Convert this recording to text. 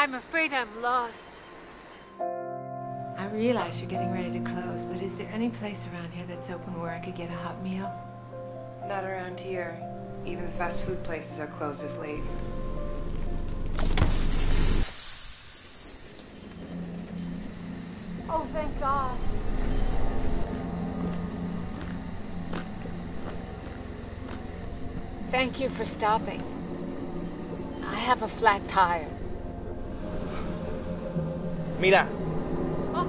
I'm afraid I'm lost. I realize you're getting ready to close, but is there any place around here that's open where I could get a hot meal? Not around here. Even the fast food places are closed this late. Oh, thank God. Thank you for stopping. I have a flat tire. Mira. Oh.